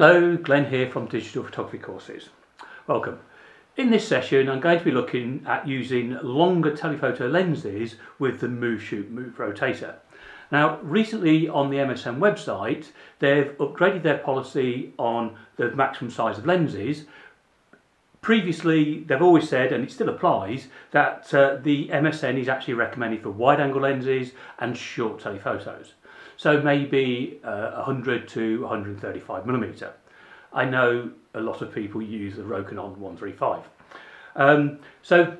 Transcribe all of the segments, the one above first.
Hello, Glen here from Digital Photography Courses. Welcome. In this session I'm going to be looking at using longer telephoto lenses with the Move Shoot Move Rotator. Now recently on the MSM website they've upgraded their policy on the maximum size of lenses. Previously they've always said, and it still applies, that uh, the MSM is actually recommended for wide angle lenses and short telephotos so maybe uh, 100 to 135 millimeter. I know a lot of people use the Rokinon 135. Um, so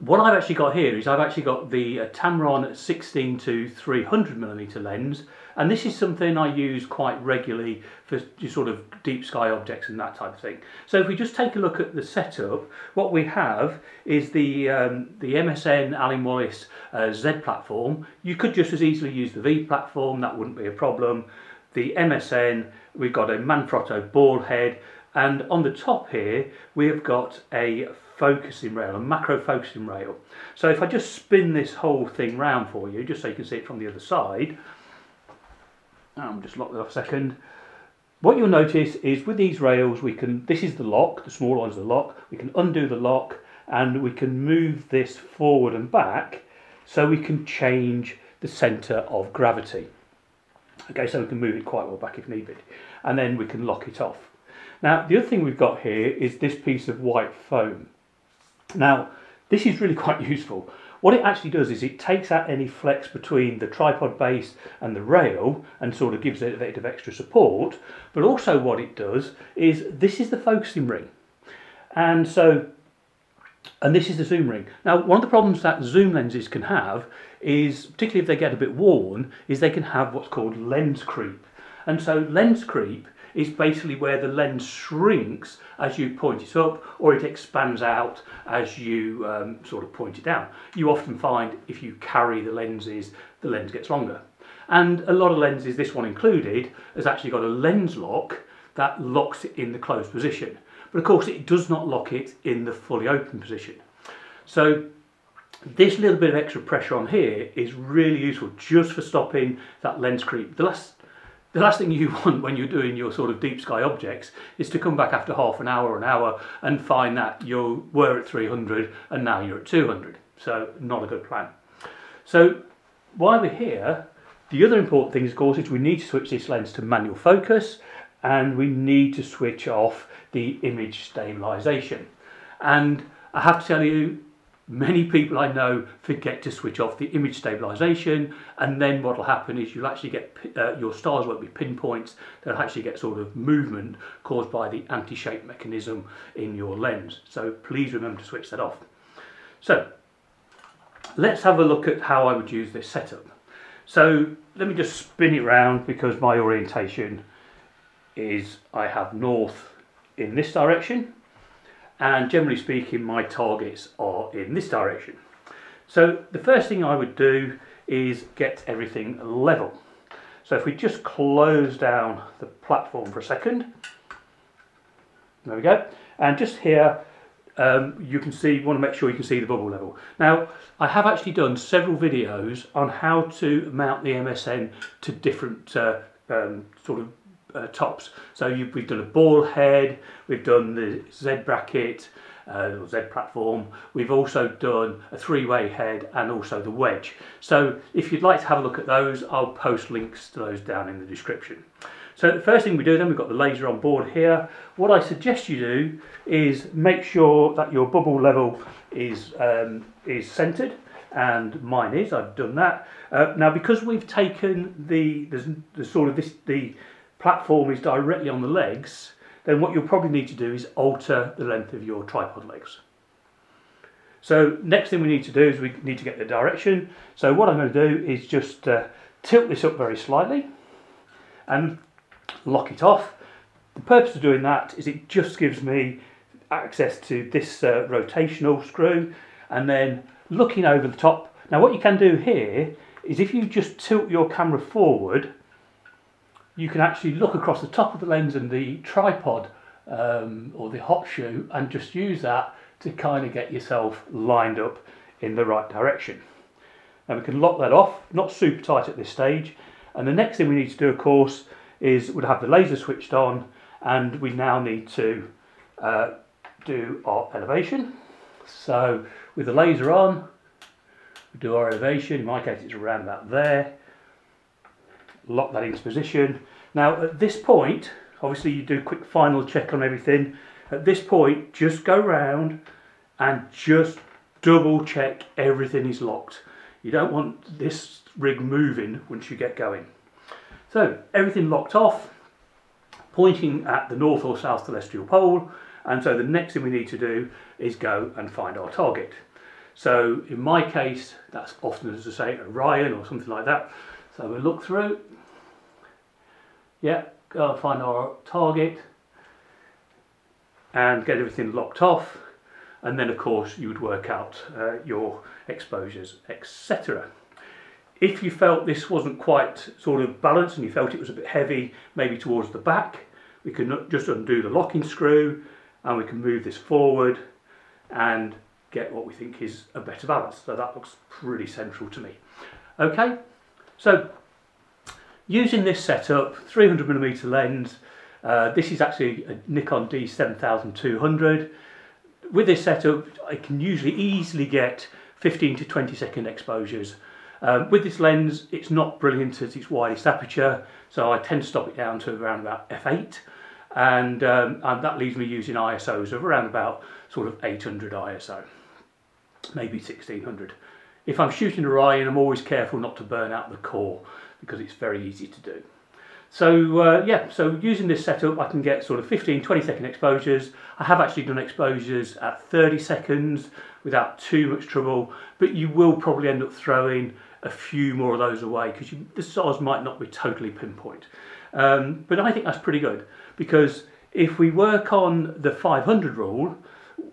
what I've actually got here is I've actually got the uh, Tamron 16 to 300 millimeter lens and this is something I use quite regularly for sort of deep sky objects and that type of thing. So if we just take a look at the setup, what we have is the, um, the MSM Alyn Wallace uh, Z platform. You could just as easily use the V platform, that wouldn't be a problem. The MSM, we've got a Manfrotto ball head, and on the top here we have got a focusing rail, a macro focusing rail. So if I just spin this whole thing round for you, just so you can see it from the other side, I'm just lock that off a second. What you'll notice is with these rails, we can, this is the lock, the small one's the lock, we can undo the lock and we can move this forward and back so we can change the centre of gravity. Okay, so we can move it quite well back if needed. And then we can lock it off. Now, the other thing we've got here is this piece of white foam. Now, this is really quite useful. What it actually does is it takes out any flex between the tripod base and the rail and sort of gives it a bit of extra support. But also what it does is this is the focusing ring. And so, and this is the zoom ring. Now, one of the problems that zoom lenses can have is, particularly if they get a bit worn, is they can have what's called lens creep. And so lens creep is basically where the lens shrinks as you point it up or it expands out as you um, sort of point it down. You often find if you carry the lenses, the lens gets longer. And a lot of lenses, this one included, has actually got a lens lock that locks it in the closed position. But of course it does not lock it in the fully open position. So this little bit of extra pressure on here is really useful just for stopping that lens creep. The last the last thing you want when you're doing your sort of deep sky objects is to come back after half an hour or an hour and find that you were at 300 and now you're at 200. So not a good plan. So while we're here, the other important thing, of course, is we need to switch this lens to manual focus and we need to switch off the image stabilization. And I have to tell you, Many people I know forget to switch off the image stabilization and then what will happen is you'll actually get, uh, your stars won't be pinpoints, they'll actually get sort of movement caused by the anti-shake mechanism in your lens. So please remember to switch that off. So let's have a look at how I would use this setup. So let me just spin it round because my orientation is I have north in this direction and generally speaking my targets are in this direction. So the first thing I would do is get everything level. So if we just close down the platform for a second, there we go, and just here um, you can see, want to make sure you can see the bubble level. Now, I have actually done several videos on how to mount the MSM to different uh, um, sort of uh, tops. So you, we've done a ball head, we've done the Z bracket, uh, Z platform. We've also done a three-way head and also the wedge. So if you'd like to have a look at those, I'll post links to those down in the description. So the first thing we do then, we've got the laser on board here. What I suggest you do is make sure that your bubble level is, um, is centered and mine is, I've done that. Uh, now because we've taken the, the, the sort of this, the platform is directly on the legs, then what you'll probably need to do is alter the length of your tripod legs. So next thing we need to do is we need to get the direction. So what I'm going to do is just uh, tilt this up very slightly and lock it off. The purpose of doing that is it just gives me access to this uh, rotational screw and then looking over the top. Now what you can do here is if you just tilt your camera forward you can actually look across the top of the lens and the tripod um, or the hot shoe and just use that to kind of get yourself lined up in the right direction. And we can lock that off, not super tight at this stage. And the next thing we need to do, of course, is we'd have the laser switched on and we now need to uh, do our elevation. So with the laser on, we do our elevation, in my case it's around about there, lock that into position. Now at this point, obviously you do a quick final check on everything. At this point, just go round and just double check everything is locked. You don't want this rig moving once you get going. So everything locked off, pointing at the north or south celestial pole, and so the next thing we need to do is go and find our target. So in my case, that's often as I say Orion or something like that. So we look through, yeah, go find our target and get everything locked off. And then of course you would work out uh, your exposures etc. If you felt this wasn't quite sort of balanced and you felt it was a bit heavy maybe towards the back we can just undo the locking screw and we can move this forward and get what we think is a better balance. So that looks pretty central to me. Okay so using this setup 300mm lens uh, this is actually a Nikon D7200 with this setup, I can usually easily get 15 to 20 second exposures. Um, with this lens, it's not brilliant at its widest aperture, so I tend to stop it down to around about f8, and, um, and that leaves me using ISOs of around about sort of 800 ISO, maybe 1600. If I'm shooting a Orion, I'm always careful not to burn out the core because it's very easy to do. So uh, yeah, so using this setup I can get sort of 15, 20 second exposures. I have actually done exposures at 30 seconds without too much trouble, but you will probably end up throwing a few more of those away because the size might not be totally pinpoint. Um, but I think that's pretty good because if we work on the 500 rule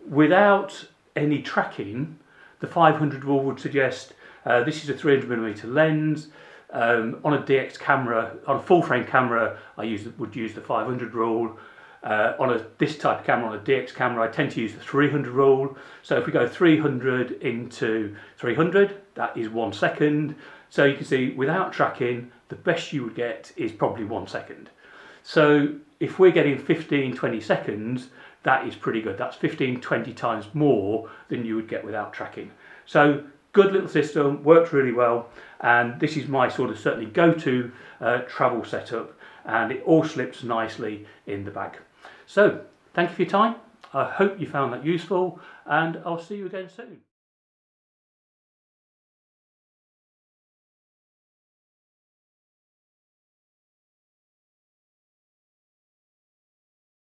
without any tracking, the 500 rule would suggest uh, this is a 300mm lens, um, on a DX camera, on a full frame camera, I use would use the 500 rule. Uh, on a this type of camera, on a DX camera, I tend to use the 300 rule. So if we go 300 into 300, that is one second. So you can see without tracking, the best you would get is probably one second. So if we're getting 15, 20 seconds, that is pretty good. That's 15, 20 times more than you would get without tracking. So good little system, works really well, and this is my sort of certainly go-to uh, travel setup, and it all slips nicely in the bag. So, thank you for your time. I hope you found that useful, and I'll see you again soon.